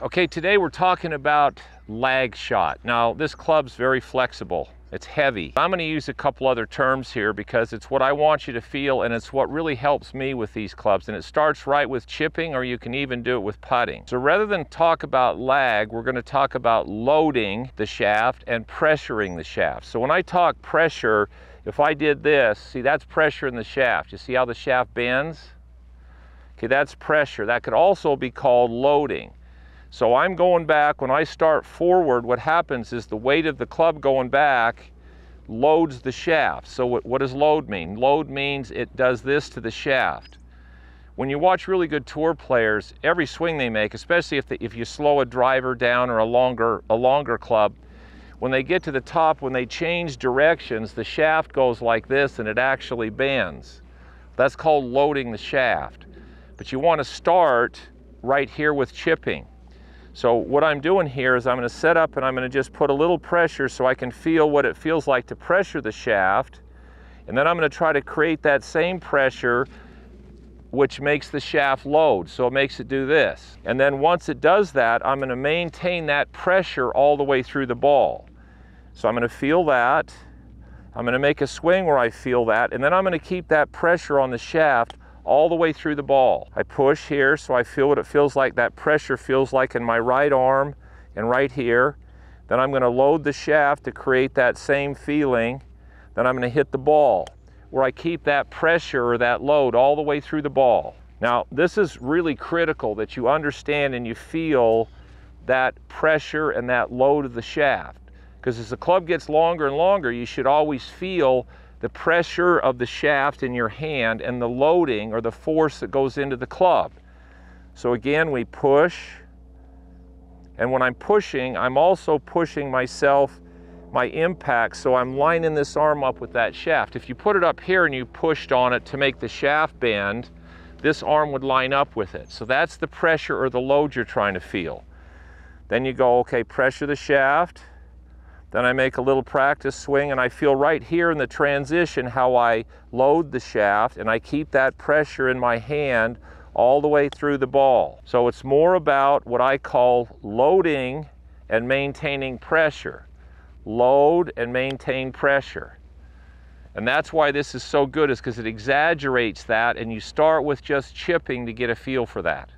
Okay, today we're talking about lag shot. Now, this club's very flexible. It's heavy. I'm gonna use a couple other terms here because it's what I want you to feel and it's what really helps me with these clubs. And it starts right with chipping or you can even do it with putting. So rather than talk about lag, we're gonna talk about loading the shaft and pressuring the shaft. So when I talk pressure, if I did this, see that's pressure in the shaft. You see how the shaft bends? Okay, that's pressure. That could also be called loading. So I'm going back, when I start forward, what happens is the weight of the club going back loads the shaft. So what, what does load mean? Load means it does this to the shaft. When you watch really good tour players, every swing they make, especially if, they, if you slow a driver down or a longer, a longer club, when they get to the top, when they change directions, the shaft goes like this and it actually bends. That's called loading the shaft. But you want to start right here with chipping. So what I'm doing here is I'm going to set up and I'm going to just put a little pressure so I can feel what it feels like to pressure the shaft. And then I'm going to try to create that same pressure which makes the shaft load. So it makes it do this. And then once it does that, I'm going to maintain that pressure all the way through the ball. So I'm going to feel that. I'm going to make a swing where I feel that. And then I'm going to keep that pressure on the shaft all the way through the ball. I push here so I feel what it feels like, that pressure feels like in my right arm and right here. Then I'm gonna load the shaft to create that same feeling. Then I'm gonna hit the ball where I keep that pressure or that load all the way through the ball. Now, this is really critical that you understand and you feel that pressure and that load of the shaft. Because as the club gets longer and longer, you should always feel the pressure of the shaft in your hand and the loading or the force that goes into the club. So again, we push. And when I'm pushing, I'm also pushing myself, my impact, so I'm lining this arm up with that shaft. If you put it up here and you pushed on it to make the shaft bend, this arm would line up with it. So that's the pressure or the load you're trying to feel. Then you go, okay, pressure the shaft, then I make a little practice swing and I feel right here in the transition how I load the shaft and I keep that pressure in my hand all the way through the ball. So it's more about what I call loading and maintaining pressure. Load and maintain pressure. And that's why this is so good is because it exaggerates that and you start with just chipping to get a feel for that.